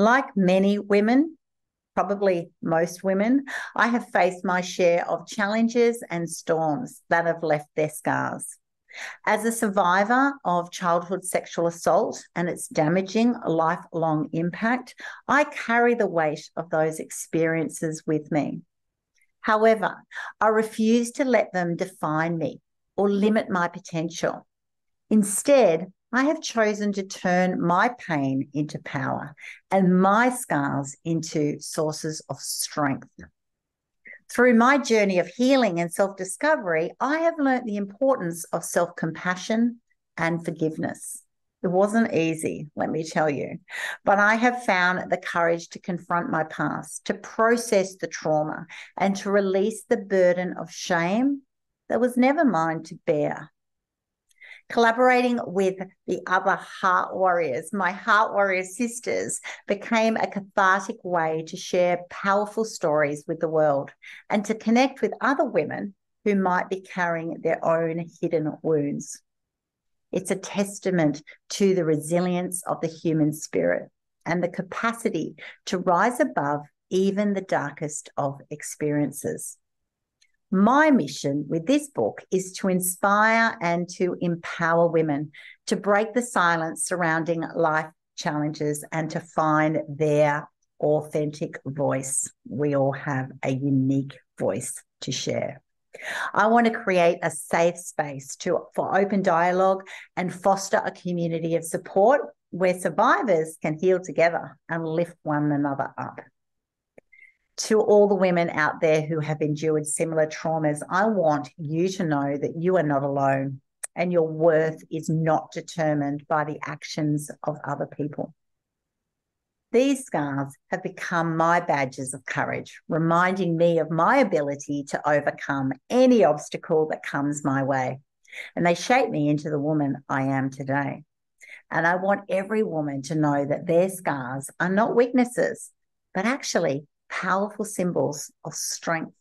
Like many women, probably most women, I have faced my share of challenges and storms that have left their scars. As a survivor of childhood sexual assault and its damaging lifelong impact, I carry the weight of those experiences with me. However, I refuse to let them define me or limit my potential. Instead, I have chosen to turn my pain into power and my scars into sources of strength. Through my journey of healing and self discovery, I have learnt the importance of self compassion and forgiveness. It wasn't easy, let me tell you, but I have found the courage to confront my past, to process the trauma, and to release the burden of shame that was never mine to bear collaborating with the other heart warriors, my heart warrior sisters, became a cathartic way to share powerful stories with the world and to connect with other women who might be carrying their own hidden wounds. It's a testament to the resilience of the human spirit and the capacity to rise above even the darkest of experiences. My mission with this book is to inspire and to empower women to break the silence surrounding life challenges and to find their authentic voice. We all have a unique voice to share. I want to create a safe space to for open dialogue and foster a community of support where survivors can heal together and lift one another up to all the women out there who have endured similar traumas, I want you to know that you are not alone and your worth is not determined by the actions of other people. These scars have become my badges of courage, reminding me of my ability to overcome any obstacle that comes my way. And they shape me into the woman I am today. And I want every woman to know that their scars are not weaknesses, but actually powerful symbols of strength